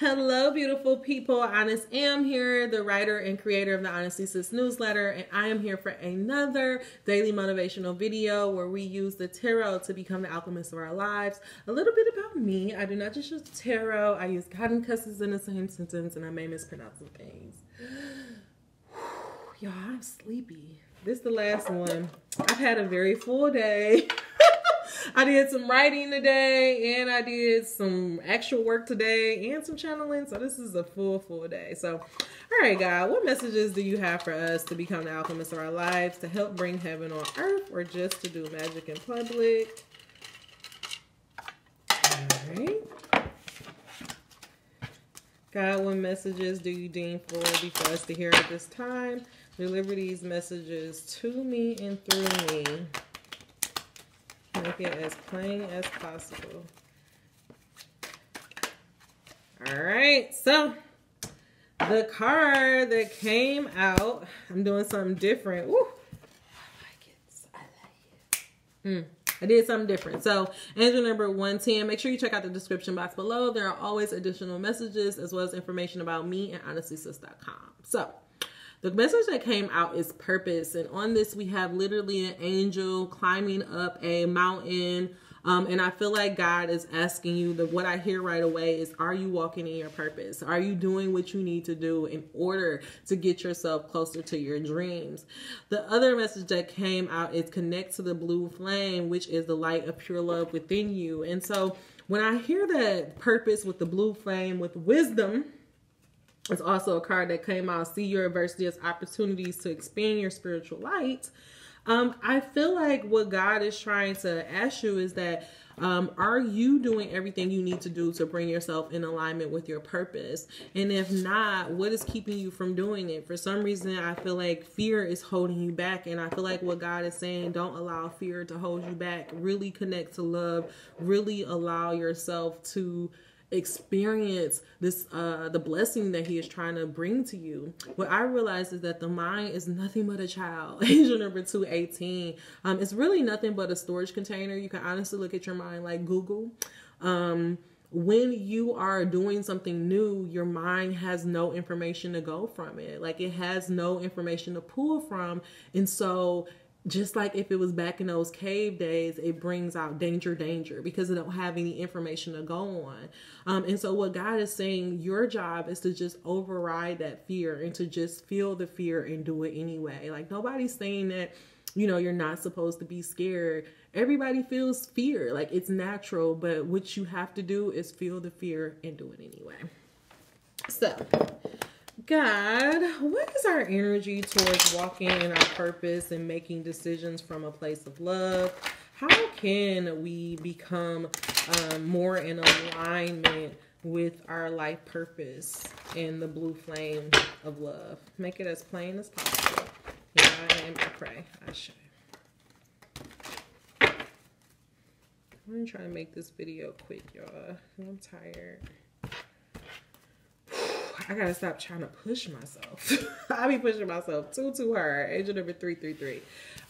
Hello, beautiful people. Honest Am here, the writer and creator of the Honestly Sis newsletter, and I am here for another daily motivational video where we use the tarot to become the alchemist of our lives. A little bit about me. I do not just use tarot, I use God and cusses in the same sentence, and I may mispronounce some things. Y'all, I'm sleepy. This is the last one. I've had a very full day. I did some writing today and I did some actual work today and some channeling. So this is a full, full day. So, all right, God, what messages do you have for us to become the alchemists of our lives, to help bring heaven on earth, or just to do magic in public? All right. God, what messages do you deem full for us to hear at this time? Deliver these messages to me and through me. Make it as plain as possible. All right, so the card that came out, I'm doing something different. Ooh, I like it. I like it. Mm. I did something different. So, angel number 110, make sure you check out the description box below. There are always additional messages as well as information about me and honestlysis.com. So, the message that came out is purpose. And on this, we have literally an angel climbing up a mountain. Um, and I feel like God is asking you that what I hear right away is Are you walking in your purpose? Are you doing what you need to do in order to get yourself closer to your dreams? The other message that came out is connect to the blue flame, which is the light of pure love within you. And so when I hear that purpose with the blue flame, with wisdom, it's also a card that came out. See your adversity as opportunities to expand your spiritual light. Um, I feel like what God is trying to ask you is that um, are you doing everything you need to do to bring yourself in alignment with your purpose? And if not, what is keeping you from doing it? For some reason, I feel like fear is holding you back. And I feel like what God is saying, don't allow fear to hold you back. Really connect to love. Really allow yourself to experience this uh the blessing that he is trying to bring to you. What i realize is that the mind is nothing but a child. Angel number 218 um it's really nothing but a storage container. You can honestly look at your mind like google. Um when you are doing something new, your mind has no information to go from it. Like it has no information to pull from. And so just like if it was back in those cave days, it brings out danger, danger because they don't have any information to go on. Um, and so, what God is saying, your job is to just override that fear and to just feel the fear and do it anyway. Like, nobody's saying that, you know, you're not supposed to be scared. Everybody feels fear, like it's natural, but what you have to do is feel the fear and do it anyway. So, God, what is our energy towards walking in our purpose and making decisions from a place of love? How can we become um, more in alignment with our life purpose and the blue flame of love? Make it as plain as possible. Yeah, I pray. I should. I'm gonna make this video quick, y'all. I'm tired. I gotta stop trying to push myself. I be pushing myself too too hard. Angel number three three three.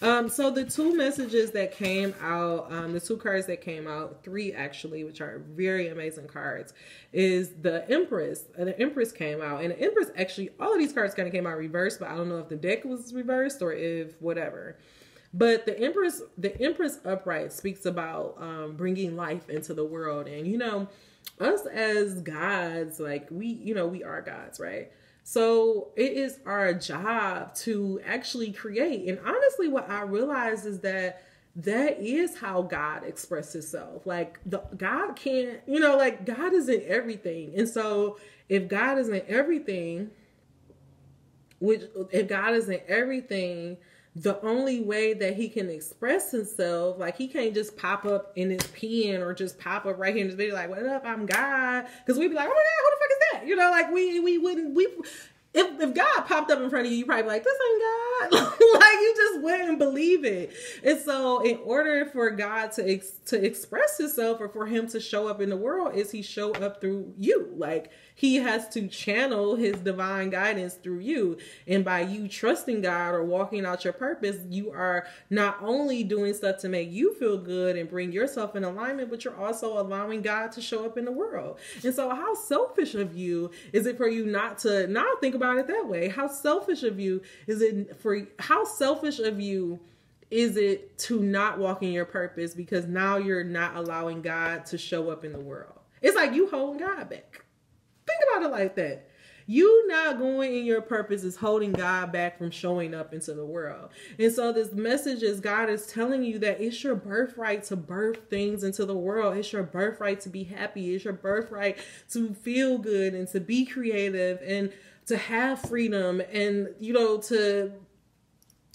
Um, so the two messages that came out, um, the two cards that came out, three actually, which are very amazing cards, is the Empress. And the Empress came out, and the Empress actually, all of these cards kind of came out reversed, but I don't know if the deck was reversed or if whatever. But the Empress, the Empress upright speaks about um, bringing life into the world, and you know us as gods, like we, you know, we are gods, right? So it is our job to actually create. And honestly, what I realize is that that is how God expresses himself. Like the God can't, you know, like God is in everything. And so if God is in everything, which if God is in everything, the only way that he can express himself, like he can't just pop up in his pen or just pop up right here in this video, like, what up, I'm God. Because we'd be like, oh my God, who the fuck is that? You know, like we we wouldn't we if, if God popped up in front of you, you probably like, this ain't God. like you just wouldn't believe it. And so in order for God to ex- to express himself or for him to show up in the world is he show up through you. Like he has to channel his divine guidance through you. And by you trusting God or walking out your purpose, you are not only doing stuff to make you feel good and bring yourself in alignment, but you're also allowing God to show up in the world. And so, how selfish of you is it for you not to not think about it that way? How selfish of you is it for how selfish of you? is it to not walk in your purpose because now you're not allowing God to show up in the world? It's like you holding God back. Think about it like that. You not going in your purpose is holding God back from showing up into the world. And so this message is God is telling you that it's your birthright to birth things into the world. It's your birthright to be happy. It's your birthright to feel good and to be creative and to have freedom and you know to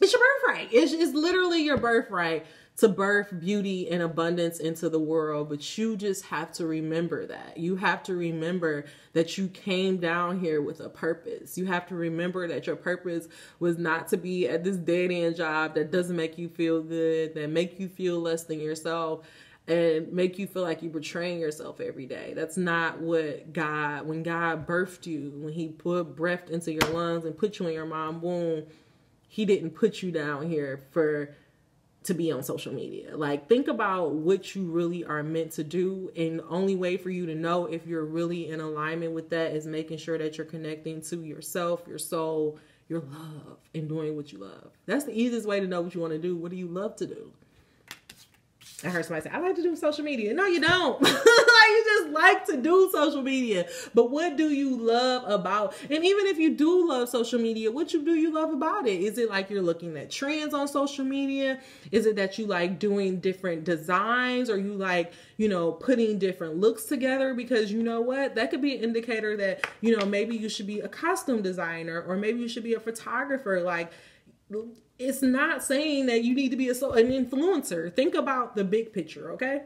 it's your birthright. It's, it's literally your birthright to birth beauty and abundance into the world, but you just have to remember that. You have to remember that you came down here with a purpose. You have to remember that your purpose was not to be at this dead end job that doesn't make you feel good, that make you feel less than yourself and make you feel like you're betraying yourself every day. That's not what God, when God birthed you, when He put breath into your lungs and put you in your mom womb, He didn't put you down here for to be on social media. Like think about what you really are meant to do and the only way for you to know if you're really in alignment with that is making sure that you're connecting to yourself, your soul, your love and doing what you love. That's the easiest way to know what you want to do. What do you love to do? I heard somebody say, I like to do social media. No, you don't. like you just like to do social media. But what do you love about and even if you do love social media, what you do you love about it? Is it like you're looking at trends on social media? Is it that you like doing different designs or you like, you know, putting different looks together? Because you know what? That could be an indicator that, you know, maybe you should be a costume designer or maybe you should be a photographer. Like it's not saying that you need to be a, an influencer. Think about the big picture, okay?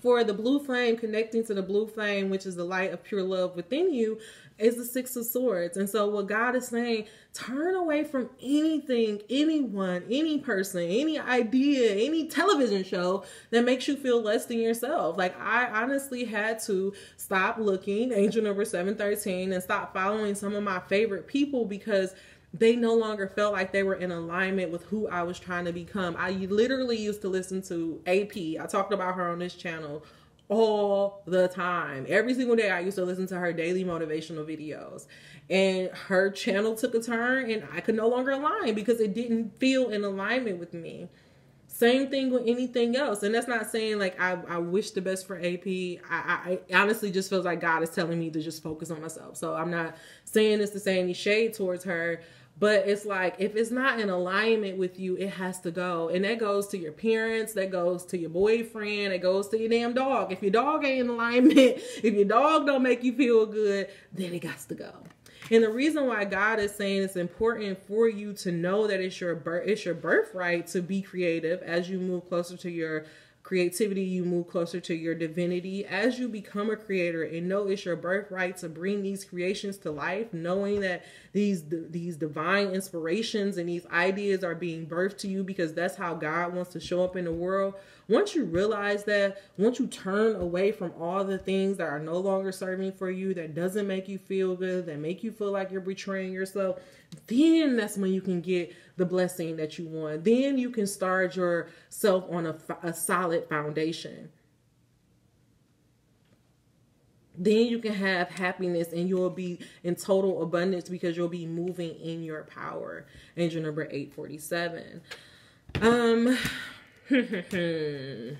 For the blue flame, connecting to the blue flame, which is the light of pure love within you, is the Six of Swords. And so, what God is saying, turn away from anything, anyone, any person, any idea, any television show that makes you feel less than yourself. Like, I honestly had to stop looking, angel number 713, and stop following some of my favorite people because they no longer felt like they were in alignment with who I was trying to become. I literally used to listen to AP. I talked about her on this channel all the time. Every single day I used to listen to her daily motivational videos. And her channel took a turn and I could no longer align because it didn't feel in alignment with me. Same thing with anything else. And that's not saying like I, I wish the best for AP. I, I, I honestly just feels like God is telling me to just focus on myself. So I'm not saying this to say any shade towards her. But it's like if it's not in alignment with you, it has to go. And that goes to your parents, that goes to your boyfriend, it goes to your damn dog. If your dog ain't in alignment, if your dog don't make you feel good, then it got to go. And the reason why God is saying it's important for you to know that it's your birth, it's your birthright to be creative as you move closer to your creativity, you move closer to your divinity. As you become a creator and know it's your birthright to bring these creations to life, knowing that these these divine inspirations and these ideas are being birthed to you because that's how God wants to show up in the world. Once you realize that, once you turn away from all the things that are no longer serving for you, that doesn't make you feel good, that make you feel like you're betraying yourself, then that's when you can get the blessing that you want. Then you can start yourself on a, a solid foundation. Then you can have happiness and you'll be in total abundance because you'll be moving in your power. Angel number 847 um okay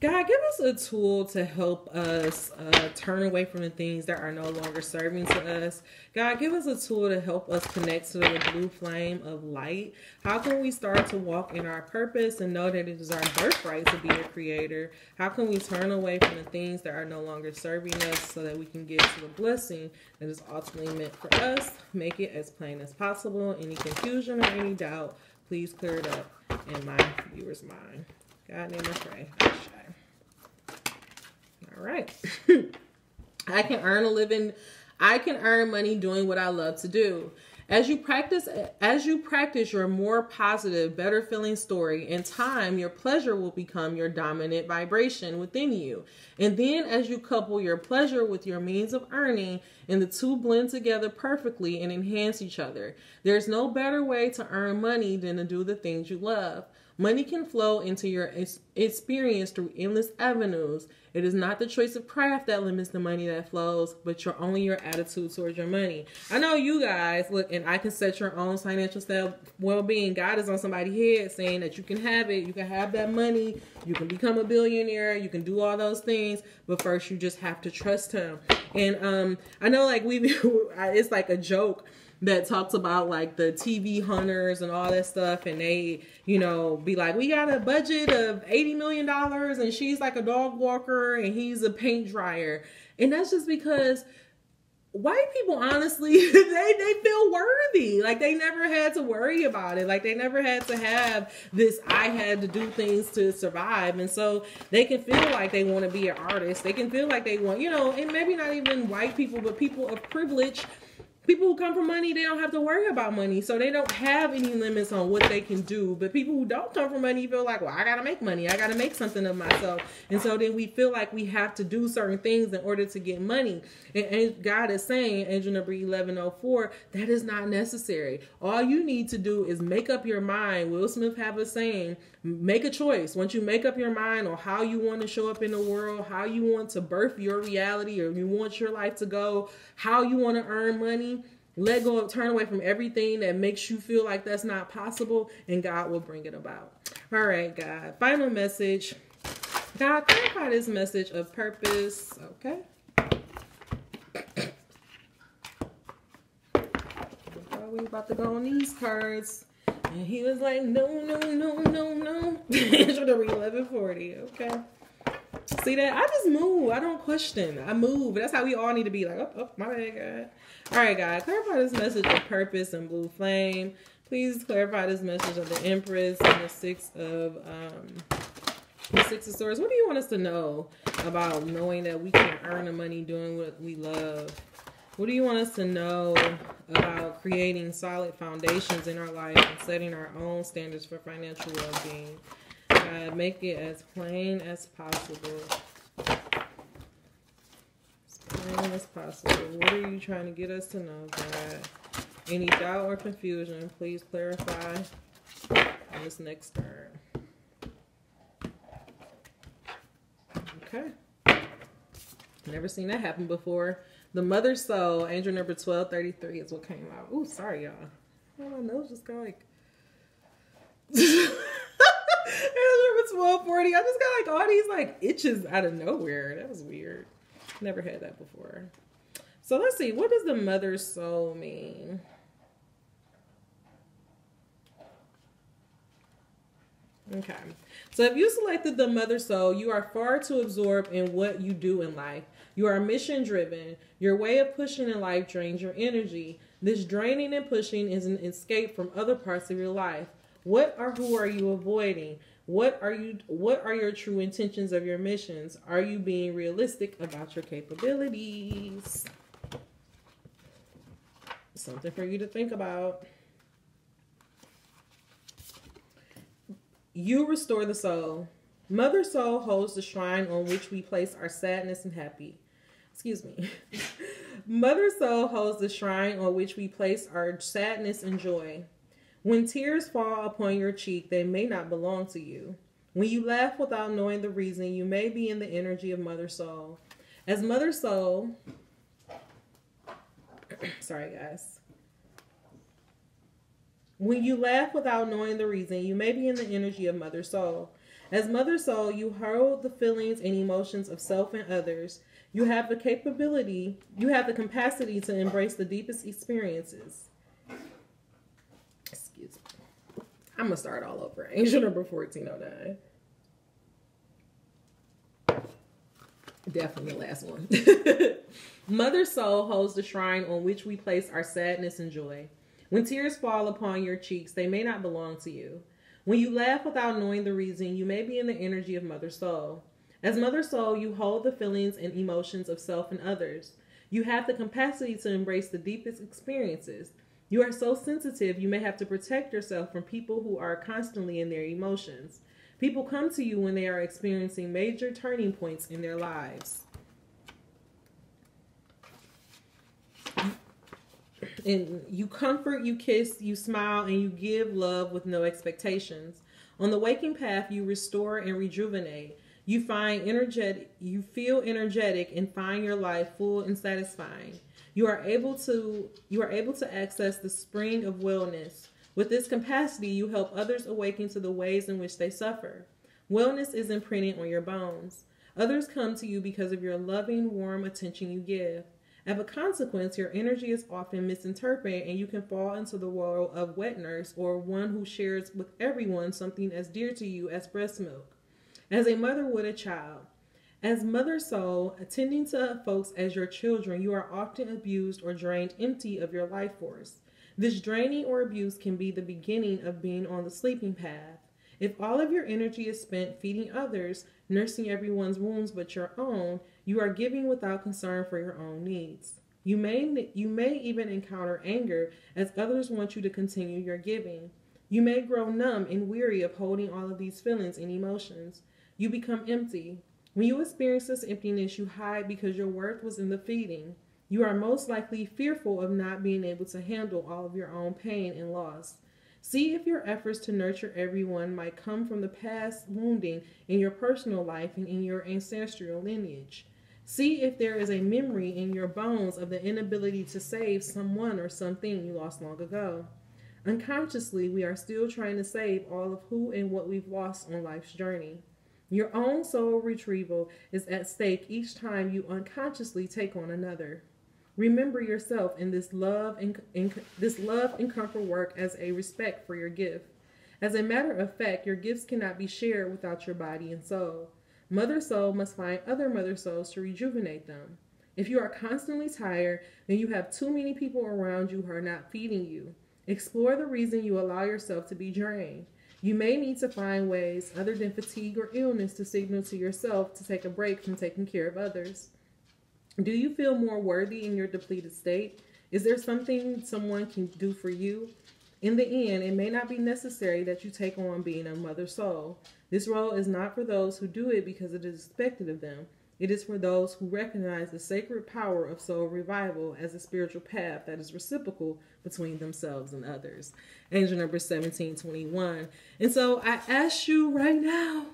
God, give us a tool to help us uh, turn away from the things that are no longer serving to us. God, give us a tool to help us connect to the blue flame of light. How can we start to walk in our purpose and know that it is our birthright to be a creator? How can we turn away from the things that are no longer serving us so that we can get to the blessing that is ultimately meant for us? Make it as plain as possible. Any confusion or any doubt, please clear it up in my viewer's mind. God name I pray. All right. I can earn a living. I can earn money doing what I love to do. As you practice as you practice your more positive, better feeling story, in time your pleasure will become your dominant vibration within you. And then as you couple your pleasure with your means of earning, and the two blend together perfectly and enhance each other. There's no better way to earn money than to do the things you love. Money can flow into your experience through endless avenues. It is not the choice of craft that limits the money that flows, but your only your attitude towards your money. I know you guys look, and I can set your own financial self well-being. God is on somebody's head saying that you can have it, you can have that money, you can become a billionaire, you can do all those things, but first you just have to trust Him. And um, I know, like we, it's like a joke that talks about like the TV hunters and all that stuff, and they, you know, be like, we got a budget of eighty million dollars, and she's like a dog walker, and he's a paint dryer, and that's just because white people honestly they they feel worthy. Like they never had to worry about it. Like they never had to have this i had to do things to survive. And so they can feel like they want to be an artist. They can feel like they want you know and maybe not even white people but people of privilege people who come from money they don't have to worry about money. So they don't have any limits on what they can do. But people who don't come from money feel like well i gotta make money. I gotta make something of myself. And so then we feel like we have to do certain things in order to get money. And, and god is saying angel number 1104 that is not necessary. All you need to do is make up your mind. Will smith have a saying make a choice. Once you make up your mind on how you want to show up in the world how you want to birth your reality or you want your life to go how you want to earn money let go of turn away from everything that makes you feel like that's not possible and god will bring it about all right god final message god clarify this message of purpose okay we about to go on these cards and he was like, no, no, no, no, no. Should have 1140. Okay. See that? I just move. I don't question. I move. That's how we all need to be like, oh, oh my bad, God. All right, guys. Clarify this message of purpose and blue flame. Please clarify this message of the Empress and the Six of um the Six of Swords. What do you want us to know about knowing that we can earn the money doing what we love? What do you want us to know about creating solid foundations in our life and setting our own standards for financial well-being? God, make it as plain as possible. As plain as possible. What are you trying to get us to know, God? Any doubt or confusion, please clarify on this next card. Okay. Never seen that happen before. The Mother Soul, angel number 1233 is what came out. Oh, sorry, y'all. Oh, my nose just got like. angel 1240. I just got like all these like itches out of nowhere. That was weird. Never had that before. So let's see. What does the Mother Soul mean? Okay. So if you selected the mother soul, you are far too absorbed in what you do in life. You are mission driven. Your way of pushing in life drains your energy. This draining and pushing is an escape from other parts of your life. What or who are you avoiding? What are you what are your true intentions of your missions? Are you being realistic about your capabilities? Something for you to think about. You restore the soul. Mother Soul holds the shrine on which we place our sadness and happy. Excuse me. Mother Soul holds the shrine on which we place our sadness and joy. When tears fall upon your cheek, they may not belong to you. When you laugh without knowing the reason, you may be in the energy of Mother Soul. As Mother Soul, sorry guys. When you laugh without knowing the reason, you may be in the energy of Mother Soul. As Mother Soul, you hold the feelings and emotions of self and others. You have the capability, you have the capacity to embrace the deepest experiences. Excuse me. I'm to start all over. Angel number 1409. Definitely the last one. Mother Soul holds the shrine on which we place our sadness and joy. When tears fall upon your cheeks, they may not belong to you. When you laugh without knowing the reason, you may be in the energy of Mother Soul. As Mother Soul, you hold the feelings and emotions of self and others. You have the capacity to embrace the deepest experiences. You are so sensitive, you may have to protect yourself from people who are constantly in their emotions. People come to you when they are experiencing major turning points in their lives. And you comfort, you kiss, you smile, and you give love with no expectations. On the waking path, you restore and rejuvenate. You find energetic, you feel energetic and find your life full and satisfying. You are able to you are able to access the spring of wellness. With this capacity, you help others awaken to the ways in which they suffer. Wellness is imprinted on your bones. Others come to you because of your loving, warm attention you give. As a consequence, your energy is often misinterpreted and you can fall into the role of wet nurse or one who shares with everyone something as dear to you as breast milk as a mother would a child. As mother soul, attending to folks as your children, you are often abused or drained empty of your life force. This draining or abuse can be the beginning of being on the sleeping path. If all of your energy is spent feeding others, nursing everyone's wounds but your own, you are giving without concern for your own needs. You may you may even encounter anger as others want you to continue your giving. You may grow numb and weary of holding all of these feelings and emotions you become empty. When you experience this emptiness, you hide because your worth was in the feeding. You are most likely fearful of not being able to handle all of your own pain and loss. See if your efforts to nurture everyone might come from the past wounding in your personal life and in your ancestral lineage. See if there is a memory in your bones of the inability to save someone or something you lost long ago. Unconsciously, we are still trying to save all of who and what we've lost on life's journey. Your own soul retrieval is at stake each time you unconsciously take on another. Remember yourself in this love and this love and comfort work as a respect for your gift. As a matter of fact, your gifts cannot be shared without your body and soul. Mother soul must find other mother souls to rejuvenate them. If you are constantly tired, then you have too many people around you who are not feeding you. Explore the reason you allow yourself to be drained. You may need to find ways other than fatigue or illness to signal to yourself to take a break from taking care of others. Do you feel more worthy in your depleted state? Is there something someone can do for you? In the end, it may not be necessary that you take on being a mother soul. This role is not for those who do it because it is expected of them. It is for those who recognize the sacred power of soul revival as a spiritual path that is reciprocal between themselves and others. Angel number 1721. And so I ask you right now,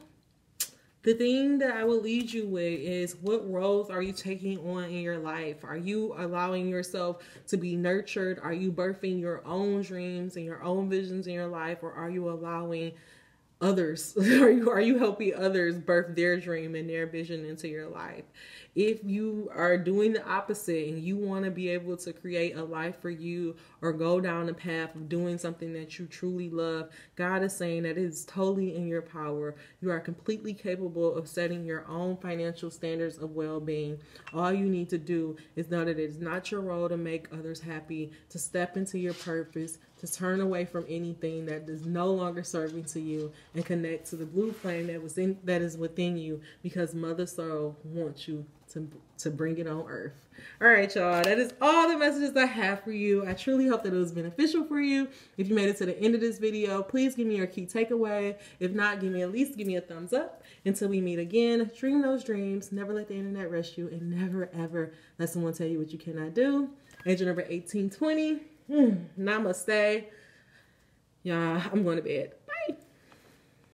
the thing that I will lead you with is what roles are you taking on in your life? Are you allowing yourself to be nurtured? Are you birthing your own dreams and your own visions in your life? Or are you allowing others are you are you helping others birth their dream and their vision into your life if you are doing the opposite and you want to be able to create a life for you or go down the path of doing something that you truly love god is saying that it is totally in your power. You are completely capable of setting your own financial standards of well-being. All you need to do is know that it is not your role to make others happy to step into your purpose to turn away from anything that is no longer serving to you and connect to the blue flame that was in that is within you because mother soul wants you to to bring it on earth. All right y'all. That is all the messages i have for you. I truly hope that it was beneficial for you. If you made it to the end of this video please give me your key takeaway. If not give me at least give me a thumbs up. Until we meet again dream those dreams. Never let the internet rush you and never ever let someone tell you what you cannot do. Angel number 1820 hmm, namaste. Y'all, I'm going to bed.